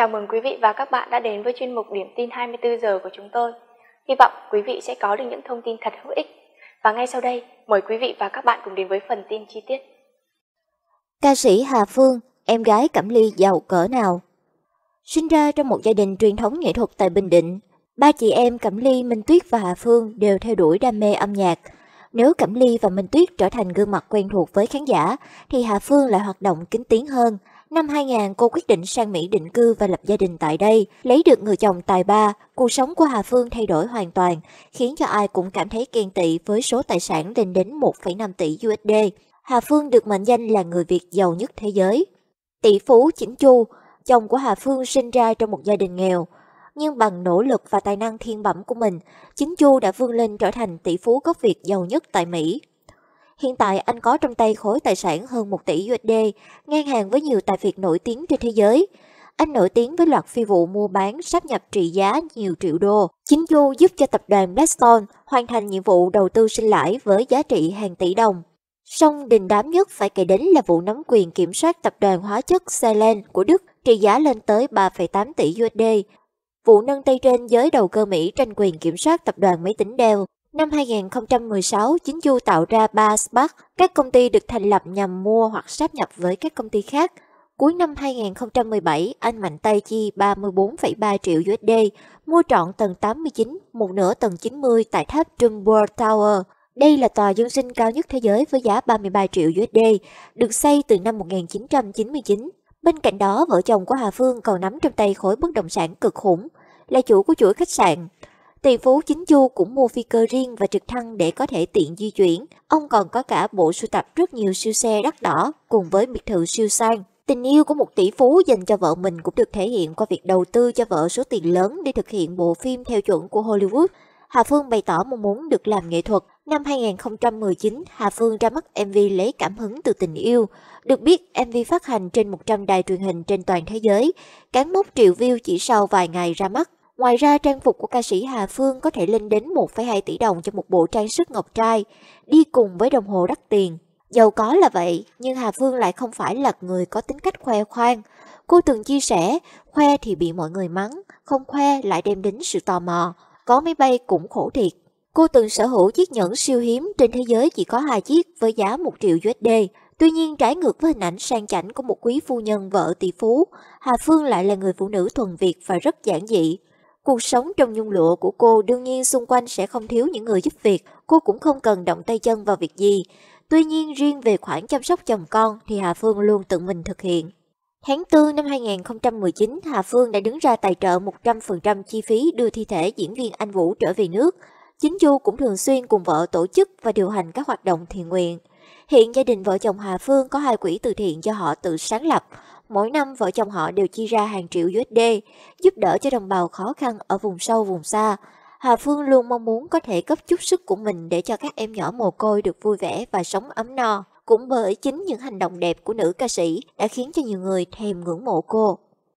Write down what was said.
Chào mừng quý vị và các bạn đã đến với chuyên mục điểm tin 24 giờ của chúng tôi. Hy vọng quý vị sẽ có được những thông tin thật hữu ích. Và ngay sau đây, mời quý vị và các bạn cùng đến với phần tin chi tiết. Ca sĩ Hà Phương, em gái Cẩm Ly giàu cỡ nào? Sinh ra trong một gia đình truyền thống nghệ thuật tại Bình Định, ba chị em Cẩm Ly, Minh Tuyết và Hà Phương đều theo đuổi đam mê âm nhạc. Nếu Cẩm Ly và Minh Tuyết trở thành gương mặt quen thuộc với khán giả, thì Hà Phương lại hoạt động kín tiếng hơn – Năm 2000, cô quyết định sang Mỹ định cư và lập gia đình tại đây. Lấy được người chồng tài ba, cuộc sống của Hà Phương thay đổi hoàn toàn, khiến cho ai cũng cảm thấy kiên tị với số tài sản lên đến 1,5 tỷ USD. Hà Phương được mệnh danh là người Việt giàu nhất thế giới. Tỷ phú Chỉnh Chu, chồng của Hà Phương sinh ra trong một gia đình nghèo. Nhưng bằng nỗ lực và tài năng thiên bẩm của mình, Chính Chu đã vươn lên trở thành tỷ phú gốc Việt giàu nhất tại Mỹ. Hiện tại anh có trong tay khối tài sản hơn 1 tỷ USD, ngang hàng với nhiều tài phiệt nổi tiếng trên thế giới. Anh nổi tiếng với loạt phi vụ mua bán sáp nhập trị giá nhiều triệu đô. Chính Du giúp cho tập đoàn Blackstone hoàn thành nhiệm vụ đầu tư sinh lãi với giá trị hàng tỷ đồng. Song đình đám nhất phải kể đến là vụ nắm quyền kiểm soát tập đoàn hóa chất Celen của Đức trị giá lên tới 3,8 tỷ USD. Vụ nâng tay trên giới đầu cơ Mỹ tranh quyền kiểm soát tập đoàn máy tính Dell Năm 2016, chính Du tạo ra ba SPAC, các công ty được thành lập nhằm mua hoặc sáp nhập với các công ty khác. Cuối năm 2017, anh mạnh tay chi 34,3 triệu USD, mua trọn tầng 89, một nửa tầng 90 tại tháp Trumbull Tower. Đây là tòa dân sinh cao nhất thế giới với giá 33 triệu USD, được xây từ năm 1999. Bên cạnh đó, vợ chồng của Hà Phương còn nắm trong tay khối bất động sản cực khủng, là chủ của chuỗi khách sạn, Tỷ phú chính chu cũng mua phi cơ riêng và trực thăng để có thể tiện di chuyển. Ông còn có cả bộ sưu tập rất nhiều siêu xe đắt đỏ cùng với biệt thự siêu sang. Tình yêu của một tỷ phú dành cho vợ mình cũng được thể hiện qua việc đầu tư cho vợ số tiền lớn để thực hiện bộ phim theo chuẩn của Hollywood. Hà Phương bày tỏ mong muốn được làm nghệ thuật. Năm 2019, Hà Phương ra mắt MV lấy cảm hứng từ tình yêu. Được biết, MV phát hành trên 100 đài truyền hình trên toàn thế giới, cán mốc triệu view chỉ sau vài ngày ra mắt. Ngoài ra, trang phục của ca sĩ Hà Phương có thể lên đến 1,2 tỷ đồng cho một bộ trang sức ngọc trai, đi cùng với đồng hồ đắt tiền. Giàu có là vậy, nhưng Hà Phương lại không phải là người có tính cách khoe khoang. Cô từng chia sẻ, khoe thì bị mọi người mắng, không khoe lại đem đến sự tò mò. Có máy bay cũng khổ thiệt. Cô từng sở hữu chiếc nhẫn siêu hiếm trên thế giới chỉ có hai chiếc với giá 1 triệu USD. Tuy nhiên trái ngược với hình ảnh sang chảnh của một quý phu nhân vợ tỷ phú, Hà Phương lại là người phụ nữ thuần Việt và rất giản dị. Cuộc sống trong nhung lụa của cô đương nhiên xung quanh sẽ không thiếu những người giúp việc, cô cũng không cần động tay chân vào việc gì. Tuy nhiên riêng về khoản chăm sóc chồng con thì Hà Phương luôn tự mình thực hiện. Tháng 4 năm 2019, Hà Phương đã đứng ra tài trợ 100% chi phí đưa thi thể diễn viên Anh Vũ trở về nước. Chính Chu cũng thường xuyên cùng vợ tổ chức và điều hành các hoạt động thiện nguyện. Hiện gia đình vợ chồng Hà Phương có hai quỹ từ thiện do họ tự sáng lập. Mỗi năm vợ chồng họ đều chi ra hàng triệu USD, giúp đỡ cho đồng bào khó khăn ở vùng sâu vùng xa. Hà Phương luôn mong muốn có thể cấp chút sức của mình để cho các em nhỏ mồ côi được vui vẻ và sống ấm no. Cũng bởi chính những hành động đẹp của nữ ca sĩ đã khiến cho nhiều người thèm ngưỡng mộ cô.